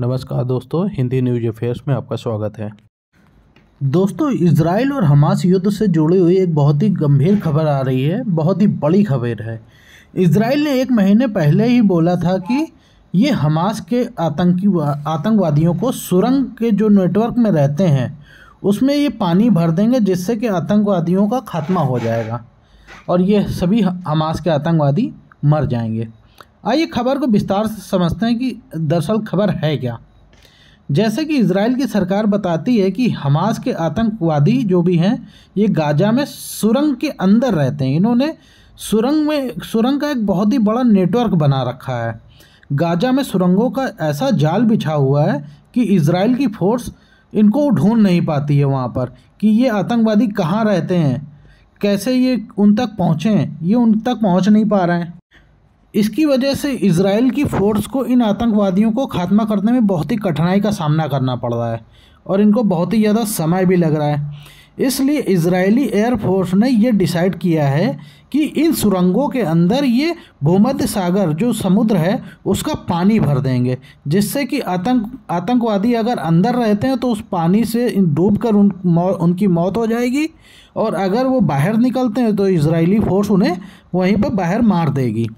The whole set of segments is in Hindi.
नमस्कार दोस्तों, हिंदी न्यूज़ अफेयर्स में आपका स्वागत है। दोस्तों इसराइल और हमास युद्ध से जुड़ी हुई एक बहुत ही गंभीर खबर आ रही है, बहुत ही बड़ी खबर है। इसराइल ने एक महीने पहले ही बोला था कि ये हमास के आतंकी आतंकवादियों को सुरंग के जो नेटवर्क में रहते हैं, उसमें ये पानी भर देंगे, जिससे कि आतंकवादियों का खात्मा हो जाएगा। और ये सभी हमास के आतंकवादी मर जाएँगे। आइए खबर को विस्तार से समझते हैं कि दरअसल खबर है क्या। जैसे कि इसराइल की सरकार बताती है कि हमास के आतंकवादी जो भी हैं, ये गाजा में सुरंग के अंदर रहते हैं। इन्होंने सुरंग में, सुरंग का एक बहुत ही बड़ा नेटवर्क बना रखा है। गाजा में सुरंगों का ऐसा जाल बिछा हुआ है कि इसराइल की फोर्स इनको ढूंढ नहीं पाती है वहाँ पर कि ये आतंकवादी कहाँ रहते हैं, कैसे ये उन तक पहुँचें ये उन तक पहुँच नहीं पा रहे हैं। इसकी वजह से इसराइल की फ़ोर्स को इन आतंकवादियों को खात्मा करने में बहुत ही कठिनाई का सामना करना पड़ रहा है और इनको बहुत ही ज़्यादा समय भी लग रहा है। इसलिए इजरायली एयरफोर्स ने यह डिसाइड किया है कि इन सुरंगों के अंदर ये भूमध्य सागर जो समुद्र है उसका पानी भर देंगे जिससे कि आतंक आतंकवादी अगर अंदर रहते हैं तो उस पानी से डूब कर उन मौ, उनकी मौत हो जाएगी और अगर वो बाहर निकलते हैं तो इसराइली फ़ोर्स उन्हें वहीं पर बाहर मार देगी।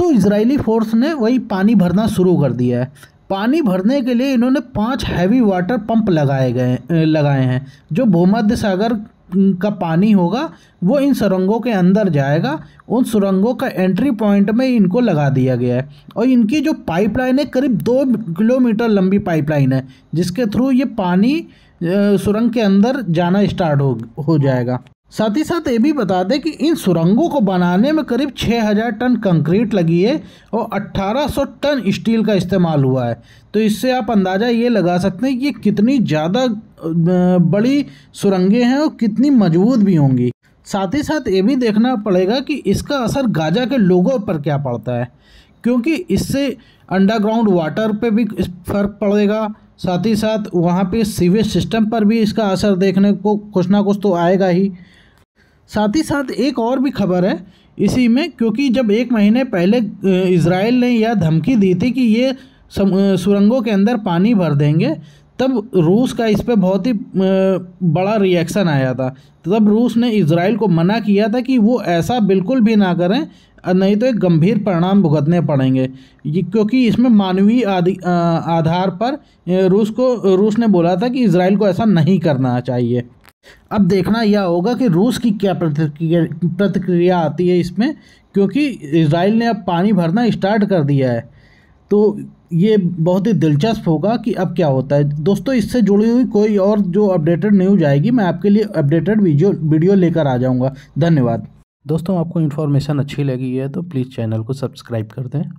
तो इजरायली फोर्स ने वही पानी भरना शुरू कर दिया है। पानी भरने के लिए इन्होंने पाँच हैवी वाटर पंप लगाए गए, लगाए हैं। जो भूमध्य सागर का पानी होगा, वो इन सुरंगों के अंदर जाएगा। उन सुरंगों का एंट्री पॉइंट में इनको लगा दिया गया है। और इनकी जो पाइपलाइन है, करीब दो किलोमीटर लंबी पाइपलाइन है, जिसके थ्रू ये पानी सुरंग के अंदर जाना स्टार्ट हो हो जाएगा। साथ ही साथ ये भी बता दें कि इन सुरंगों को बनाने में करीब 6000 टन कंक्रीट लगी है और 1800 टन स्टील का इस्तेमाल हुआ है। तो इससे आप अंदाज़ा ये लगा सकते हैं कि ये कितनी ज़्यादा बड़ी सुरंगें हैं और कितनी मज़बूत भी होंगी। साथ ही साथ ये भी देखना पड़ेगा कि इसका असर गाजा के लोगों पर क्या पड़ता है, क्योंकि इससे अंडरग्राउंड वाटर पे भी फ़र्क पड़ेगा साथ ही साथ वहाँ पे सीवेज सिस्टम पर भी इसका असर देखने को कुछ ना कुछ तो आएगा ही। साथ ही साथ एक और भी खबर है इसी में, क्योंकि जब एक महीने पहले इसराइल ने यह धमकी दी थी कि ये सुरंगों के अंदर पानी भर देंगे तब रूस का इस पर बहुत ही बड़ा रिएक्शन आया था। तब रूस ने इसराइल को मना किया था कि वो ऐसा बिल्कुल भी ना करें नहीं तो एक गंभीर परिणाम भुगतने पड़ेंगे। क्योंकि इसमें मानवीय आधार पर रूस को, रूस ने बोला था कि इसराइल को ऐसा नहीं करना चाहिए। अब देखना यह होगा कि रूस की क्या प्रतिक्रिया प्रतिक्रिया आती है इसमें, क्योंकि इसराइल ने अब पानी भरना स्टार्ट कर दिया है। तो ये बहुत ही दिलचस्प होगा कि अब क्या होता है। दोस्तों, इससे जुड़ी हुई कोई और जो अपडेटेड न्यूज़ आएगी मैं आपके लिए अपडेटेड वीडियो वीडियो लेकर आ जाऊँगा। धन्यवाद। दोस्तों, आपको इन्फॉर्मेशन अच्छी लगी है तो प्लीज़ चैनल को सब्सक्राइब कर दें।